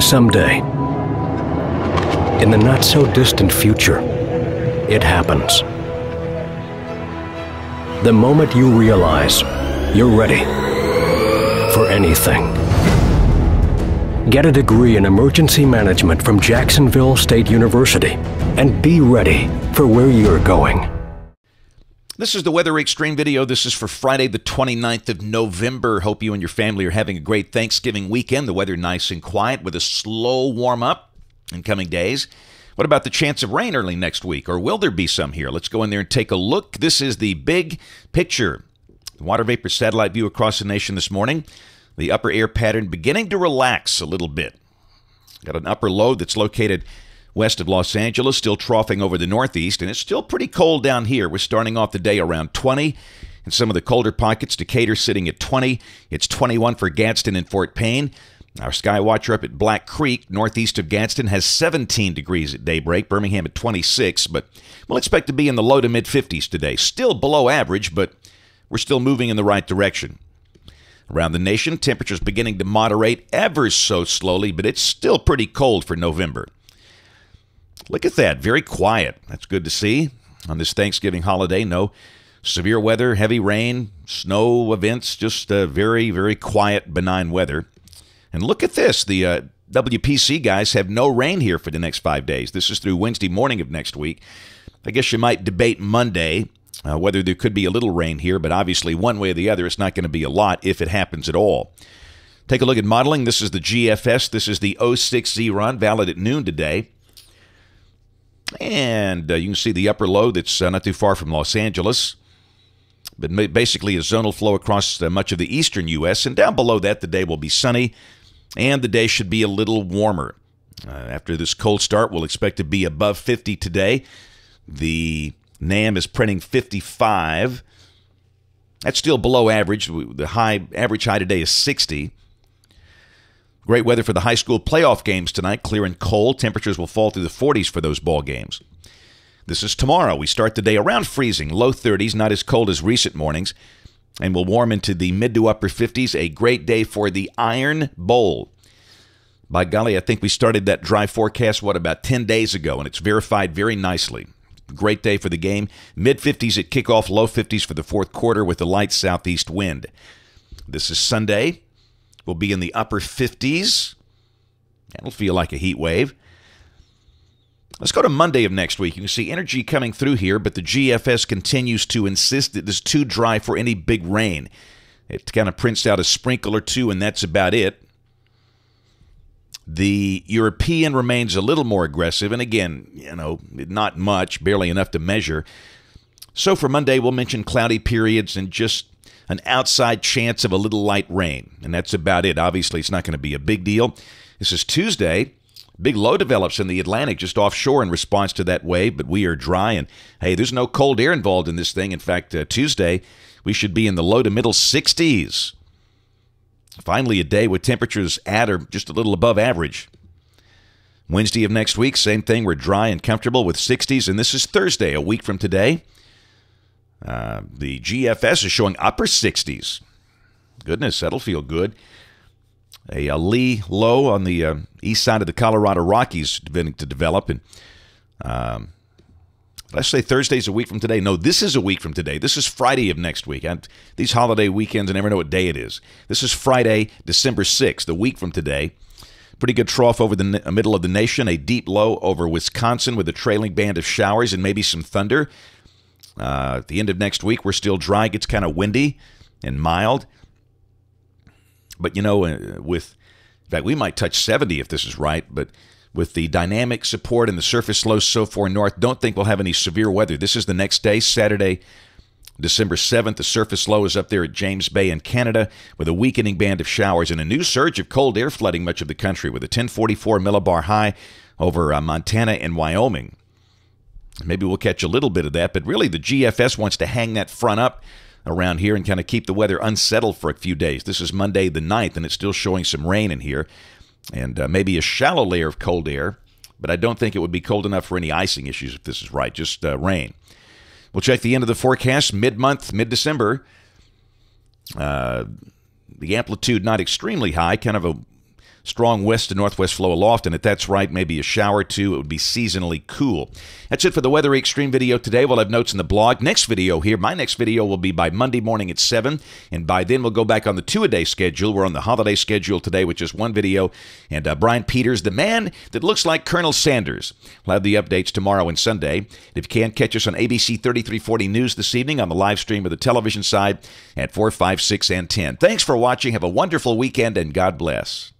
Someday, in the not so distant future, it happens. The moment you realize you're ready for anything. Get a degree in emergency management from Jacksonville State University and be ready for where you're going. This is the Weather Xtreme video. This is for Friday, the 29th of November. Hope you and your family are having a great Thanksgiving weekend. The weather nice and quiet with a slow warm up in coming days. What about the chance of rain early next week, or will there be some here? Let's go in there and take a look. This is the big picture. The water vapor satellite view across the nation this morning. The upper air pattern beginning to relax a little bit. Got an upper low that's located west of Los Angeles, still troughing over the northeast, and it's still pretty cold down here. We're starting off the day around 20. In some of the colder pockets, Decatur sitting at 20. It's 21 for Gadsden and Fort Payne. Our sky watcher up at Black Creek, northeast of Gadsden, has 17 degrees at daybreak. Birmingham at 26, but we'll expect to be in the low to mid 50s today. Still below average, but we're still moving in the right direction. Around the nation, temperatures beginning to moderate ever so slowly, but it's still pretty cold for November. Look at that. Very quiet. That's good to see on this Thanksgiving holiday. No severe weather, heavy rain, snow events, just uh, very, very quiet, benign weather. And look at this. The uh, WPC guys have no rain here for the next five days. This is through Wednesday morning of next week. I guess you might debate Monday uh, whether there could be a little rain here, but obviously, one way or the other, it's not going to be a lot if it happens at all. Take a look at modeling. This is the GFS. This is the 06Z run, valid at noon today. And uh, you can see the upper low that's uh, not too far from Los Angeles. But basically, a zonal flow across uh, much of the eastern U.S. And down below that, the day will be sunny, and the day should be a little warmer. Uh, after this cold start, we'll expect to be above 50 today. The NAM is printing 55. That's still below average. The high average high today is 60. Great weather for the high school playoff games tonight. Clear and cold. Temperatures will fall through the 40s for those ball games. This is tomorrow. We start the day around freezing, low 30s, not as cold as recent mornings, and will warm into the mid to upper 50s. A great day for the Iron Bowl. By golly, I think we started that dry forecast, what, about 10 days ago, and it's verified very nicely. Great day for the game. Mid 50s at kickoff, low 50s for the fourth quarter with a light southeast wind. This is Sunday. We'll be in the upper 50s. That'll feel like a heat wave. Let's go to Monday of next week. You can see energy coming through here, but the GFS continues to insist that it's too dry for any big rain. It kind of prints out a sprinkle or two, and that's about it. The European remains a little more aggressive, and again, you know, not much, barely enough to measure. So for Monday, we'll mention cloudy periods and just an outside chance of a little light rain. And that's about it. Obviously, it's not going to be a big deal. This is Tuesday. Big low develops in the Atlantic just offshore in response to that wave, but we are dry. And hey, there's no cold air involved in this thing. In fact, uh, Tuesday, we should be in the low to middle 60s. Finally, a day with temperatures at or just a little above average. Wednesday of next week, same thing. We're dry and comfortable with 60s. And this is Thursday, a week from today. Uh, the GFS is showing upper 60s. Goodness, that'll feel good. A, a Lee low on the uh, east side of the Colorado Rockies beginning to develop. And um, let's say Thursday's a week from today. No, this is a week from today. This is Friday of next week. And these holiday weekends, I never know what day it is. This is Friday, December 6th, a week from today. Pretty good trough over the middle of the nation. A deep low over Wisconsin with a trailing band of showers and maybe some thunder. Uh, at the end of next week, we're still dry. It gets kind of windy and mild. But, you know, uh, with, in fact, we might touch 70 if this is right, but with the dynamic support and the surface low so far north, don't think we'll have any severe weather. This is the next day, Saturday, December 7th. The surface low is up there at James Bay in Canada with a weakening band of showers and a new surge of cold air flooding much of the country with a 1044 millibar high over uh, Montana and Wyoming. Maybe we'll catch a little bit of that, but really the GFS wants to hang that front up around here and kind of keep the weather unsettled for a few days. This is Monday the 9th, and it's still showing some rain in here and uh, maybe a shallow layer of cold air, but I don't think it would be cold enough for any icing issues if this is right, just uh, rain. We'll check the end of the forecast mid month, mid December. Uh, the amplitude not extremely high, kind of a strong west to northwest flow aloft, and if that's right, maybe a shower or two. It would be seasonally cool. That's it for the Weather Xtreme video today. We'll have notes in the blog. Next video here, my next video will be by Monday morning at 7, and by then we'll go back on the two-a-day schedule. We're on the holiday schedule today with just one video, and uh, Brian Peters, the man that looks like Colonel Sanders. We'll have the updates tomorrow and Sunday. If you can, catch us on ABC 3340 News this evening on the live stream of the television side at 4, 5, 6, and 10. Thanks for watching. Have a wonderful weekend, and God bless.